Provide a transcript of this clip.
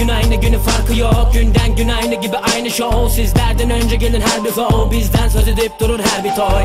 gün aynı günü farkı yok. Günden gün aynı gibi aynı show. Sizlerden önce gelin her bir go Bizden söz edip durur her bir toy.